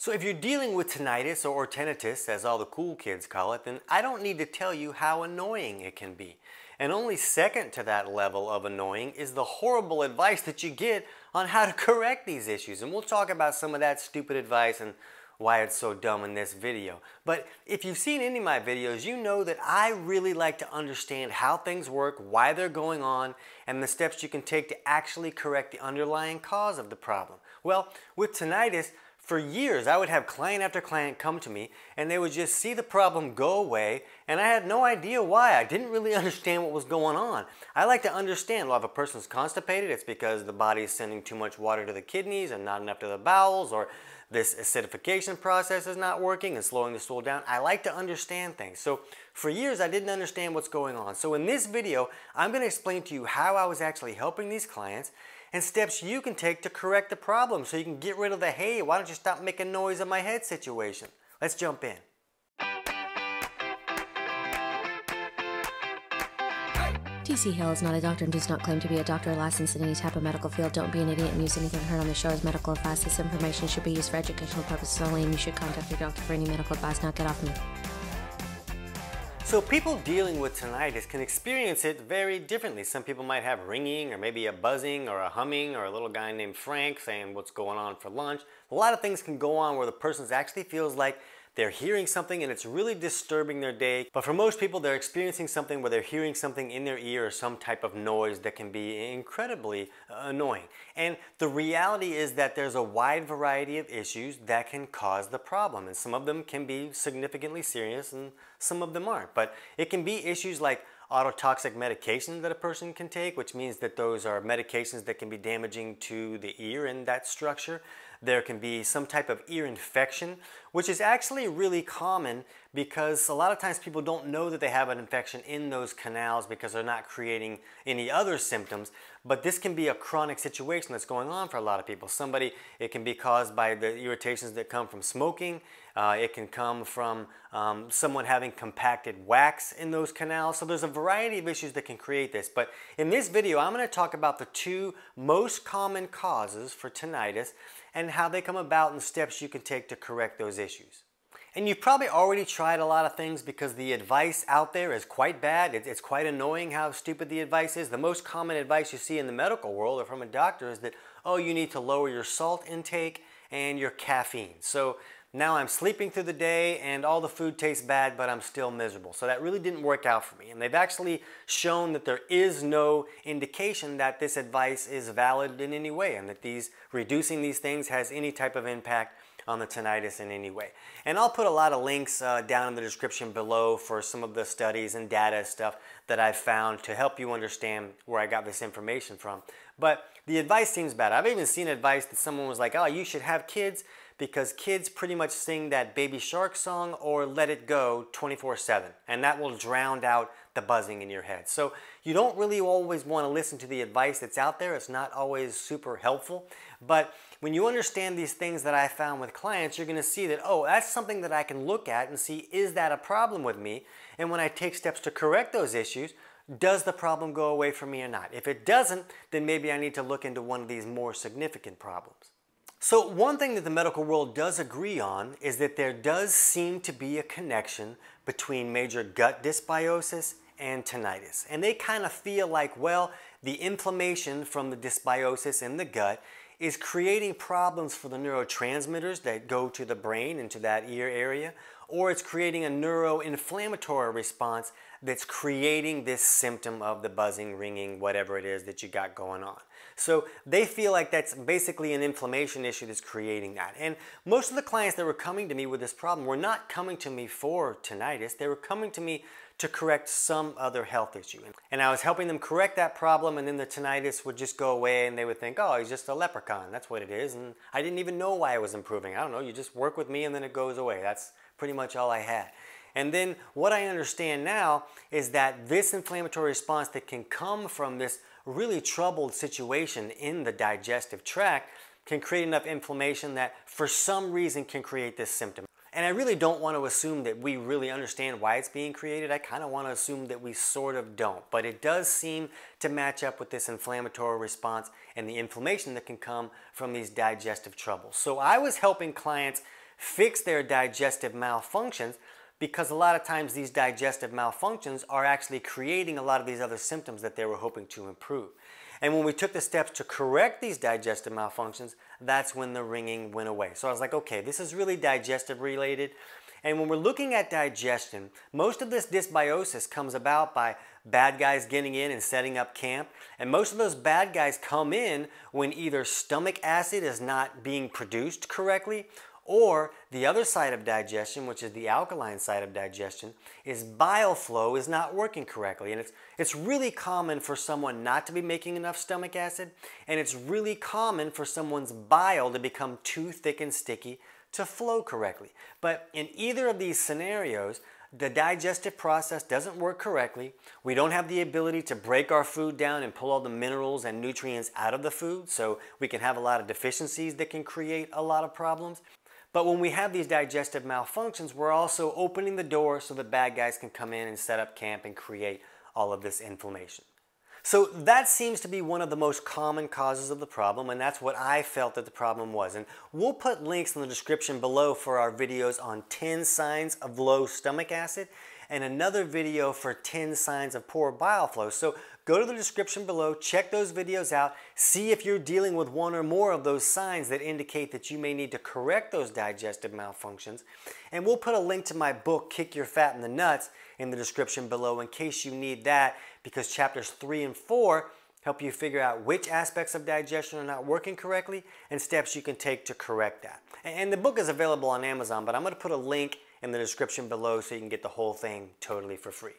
So if you're dealing with tinnitus or tinnitus, as all the cool kids call it, then I don't need to tell you how annoying it can be. And only second to that level of annoying is the horrible advice that you get on how to correct these issues. And we'll talk about some of that stupid advice and why it's so dumb in this video. But if you've seen any of my videos, you know that I really like to understand how things work, why they're going on, and the steps you can take to actually correct the underlying cause of the problem. Well, with tinnitus, for years, I would have client after client come to me and they would just see the problem go away and I had no idea why. I didn't really understand what was going on. I like to understand, well, if a person's constipated, it's because the body is sending too much water to the kidneys and not enough to the bowels or this acidification process is not working and slowing the stool down. I like to understand things. So for years, I didn't understand what's going on. So in this video, I'm gonna explain to you how I was actually helping these clients and steps you can take to correct the problem so you can get rid of the hey, why don't you stop making noise in my head situation. Let's jump in. TC Hale is not a doctor and does not claim to be a doctor or licensed in any type of medical field. Don't be an idiot and use anything heard on the show as medical advice. This information should be used for educational purposes only, and you should contact your doctor for any medical advice. Now get off me. So people dealing with tinnitus can experience it very differently. Some people might have ringing or maybe a buzzing or a humming or a little guy named Frank saying what's going on for lunch. A lot of things can go on where the person actually feels like they're hearing something and it's really disturbing their day. But for most people, they're experiencing something where they're hearing something in their ear or some type of noise that can be incredibly annoying. And the reality is that there's a wide variety of issues that can cause the problem. And some of them can be significantly serious and some of them aren't. But it can be issues like ototoxic medications that a person can take, which means that those are medications that can be damaging to the ear and that structure. There can be some type of ear infection, which is actually really common because a lot of times people don't know that they have an infection in those canals because they're not creating any other symptoms. But this can be a chronic situation that's going on for a lot of people. Somebody, it can be caused by the irritations that come from smoking. Uh, it can come from um, someone having compacted wax in those canals. So there's a variety of issues that can create this. But in this video, I'm going to talk about the two most common causes for tinnitus and how they come about and steps you can take to correct those issues. And you've probably already tried a lot of things because the advice out there is quite bad. It's quite annoying how stupid the advice is. The most common advice you see in the medical world or from a doctor is that, oh, you need to lower your salt intake and your caffeine. So now I'm sleeping through the day and all the food tastes bad, but I'm still miserable. So that really didn't work out for me. And they've actually shown that there is no indication that this advice is valid in any way and that these reducing these things has any type of impact on the tinnitus in any way. And I'll put a lot of links uh, down in the description below for some of the studies and data stuff that I've found to help you understand where I got this information from. But the advice seems bad. I've even seen advice that someone was like, oh, you should have kids because kids pretty much sing that Baby Shark song or Let It Go 24-7 and that will drown out the buzzing in your head. So you don't really always want to listen to the advice that's out there. It's not always super helpful. But when you understand these things that I found with clients, you're going to see that, oh, that's something that I can look at and see, is that a problem with me? And when I take steps to correct those issues, does the problem go away for me or not? If it doesn't, then maybe I need to look into one of these more significant problems. So one thing that the medical world does agree on is that there does seem to be a connection between major gut dysbiosis and tinnitus. And they kind of feel like, well, the inflammation from the dysbiosis in the gut is creating problems for the neurotransmitters that go to the brain into that ear area, or it's creating a neuroinflammatory response that's creating this symptom of the buzzing, ringing, whatever it is that you got going on. So they feel like that's basically an inflammation issue that's creating that. And most of the clients that were coming to me with this problem were not coming to me for tinnitus. They were coming to me to correct some other health issue. And I was helping them correct that problem and then the tinnitus would just go away and they would think, oh, he's just a leprechaun. That's what it is. And I didn't even know why it was improving. I don't know. You just work with me and then it goes away. That's pretty much all I had. And then what I understand now is that this inflammatory response that can come from this really troubled situation in the digestive tract can create enough inflammation that for some reason can create this symptom. And I really don't want to assume that we really understand why it's being created. I kind of want to assume that we sort of don't. But it does seem to match up with this inflammatory response and the inflammation that can come from these digestive troubles. So I was helping clients fix their digestive malfunctions because a lot of times these digestive malfunctions are actually creating a lot of these other symptoms that they were hoping to improve. And when we took the steps to correct these digestive malfunctions, that's when the ringing went away. So I was like, okay, this is really digestive related. And when we're looking at digestion, most of this dysbiosis comes about by bad guys getting in and setting up camp. And most of those bad guys come in when either stomach acid is not being produced correctly or the other side of digestion, which is the alkaline side of digestion, is bile flow is not working correctly. And it's, it's really common for someone not to be making enough stomach acid, and it's really common for someone's bile to become too thick and sticky to flow correctly. But in either of these scenarios, the digestive process doesn't work correctly. We don't have the ability to break our food down and pull all the minerals and nutrients out of the food, so we can have a lot of deficiencies that can create a lot of problems. But when we have these digestive malfunctions, we're also opening the door so the bad guys can come in and set up camp and create all of this inflammation. So that seems to be one of the most common causes of the problem, and that's what I felt that the problem was. And we'll put links in the description below for our videos on 10 signs of low stomach acid and another video for 10 signs of poor bile flow. So go to the description below, check those videos out, see if you're dealing with one or more of those signs that indicate that you may need to correct those digestive malfunctions. And we'll put a link to my book, Kick Your Fat in the Nuts, in the description below in case you need that because chapters 3 and 4 help you figure out which aspects of digestion are not working correctly and steps you can take to correct that. And the book is available on Amazon, but I'm going to put a link in the description below so you can get the whole thing totally for free.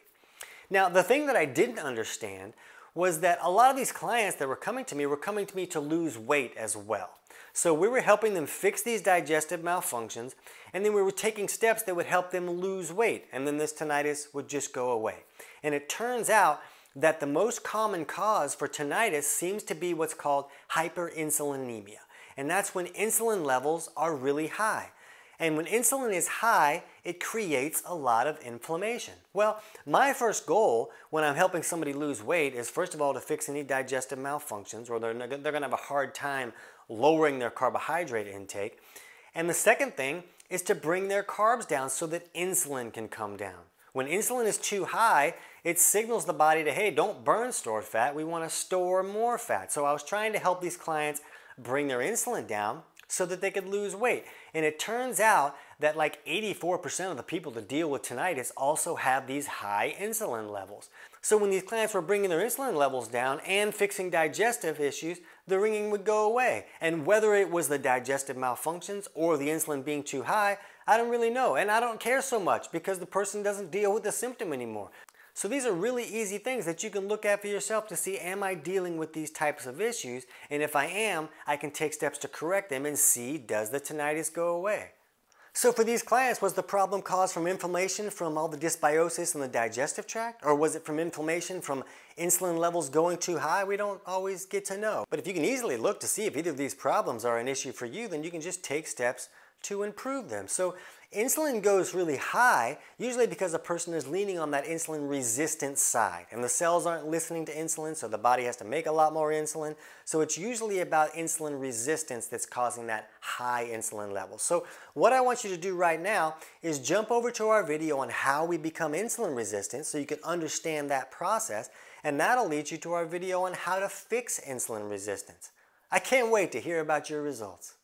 Now, the thing that I didn't understand was that a lot of these clients that were coming to me were coming to me to lose weight as well. So we were helping them fix these digestive malfunctions, and then we were taking steps that would help them lose weight, and then this tinnitus would just go away. And it turns out that the most common cause for tinnitus seems to be what's called hyperinsulinemia. And that's when insulin levels are really high. And when insulin is high, it creates a lot of inflammation. Well, my first goal when I'm helping somebody lose weight is first of all to fix any digestive malfunctions or they're, they're going to have a hard time lowering their carbohydrate intake. And the second thing is to bring their carbs down so that insulin can come down. When insulin is too high, it signals the body to, hey, don't burn stored fat. We want to store more fat. So I was trying to help these clients bring their insulin down so that they could lose weight. And it turns out that like 84% of the people that deal with tinnitus also have these high insulin levels. So when these clients were bringing their insulin levels down and fixing digestive issues, the ringing would go away. And whether it was the digestive malfunctions or the insulin being too high, I don't really know. And I don't care so much because the person doesn't deal with the symptom anymore. So these are really easy things that you can look at for yourself to see am I dealing with these types of issues and if I am, I can take steps to correct them and see does the tinnitus go away. So for these clients, was the problem caused from inflammation from all the dysbiosis in the digestive tract? Or was it from inflammation from insulin levels going too high? We don't always get to know. But if you can easily look to see if either of these problems are an issue for you, then you can just take steps to improve them. So insulin goes really high, usually because a person is leaning on that insulin resistant side. And the cells aren't listening to insulin, so the body has to make a lot more insulin. So it's usually about insulin resistance that's causing that high insulin level. So what I want you to do right now is jump over to our video on how we become insulin resistant so you can understand that process. And that'll lead you to our video on how to fix insulin resistance. I can't wait to hear about your results.